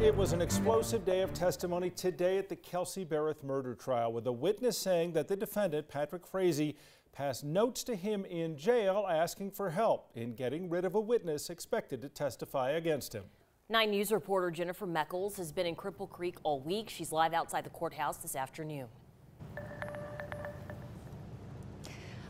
It was an explosive day of testimony today at the Kelsey Berreth murder trial with a witness saying that the defendant, Patrick Frazee, passed notes to him in jail asking for help in getting rid of a witness expected to testify against him. 9 News reporter Jennifer Meckles has been in Cripple Creek all week. She's live outside the courthouse this afternoon.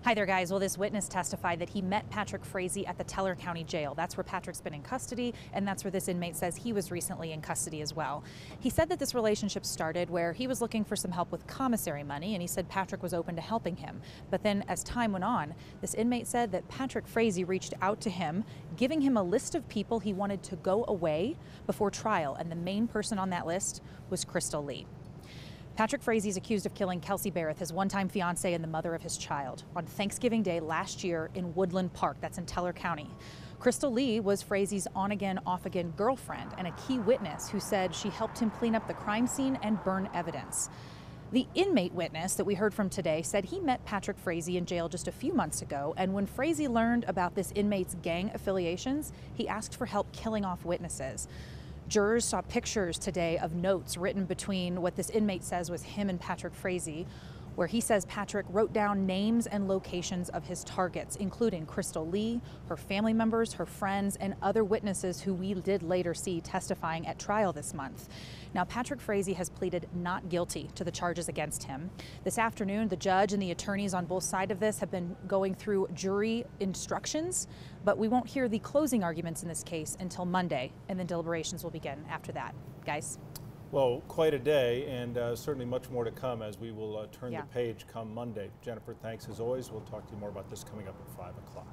Hi there, guys. Well, this witness testified that he met Patrick Frazee at the Teller County Jail. That's where Patrick's been in custody, and that's where this inmate says he was recently in custody as well. He said that this relationship started where he was looking for some help with commissary money, and he said Patrick was open to helping him. But then, as time went on, this inmate said that Patrick Frazee reached out to him, giving him a list of people he wanted to go away before trial, and the main person on that list was Krystal Lee. Patrick Frazee is accused of killing Kelsey Berreth, his one time fiancee and the mother of his child, on Thanksgiving Day last year in Woodland Park, that's in Teller County. Krystal Lee was Frazee's on again, off again girlfriend and a key witness who said she helped him clean up the crime scene and burn evidence. The inmate witness that we heard from today said he met Patrick Frazee in jail just a few months ago, and when Frazee learned about this inmate's gang affiliations, he asked for help killing off witnesses. Jurors saw pictures today of notes written between what this inmate says was him and Patrick Frazee, where he says Patrick wrote down names and locations of his targets, including Krystal Lee, her family members, her friends, and other witnesses who we did later see testifying at trial this month. Now, Patrick Frazee has pleaded not guilty to the charges against him. This afternoon, the judge and the attorneys on both sides of this have been going through jury instructions, but we won't hear the closing arguments in this case until Monday, and then deliberations will begin after that. Guys? Well, quite a day, and uh, certainly much more to come as we will uh, turn Yeah. the page come Monday. Jennifer, thanks as always. We'll talk to you more about this coming up at 5 o'clock.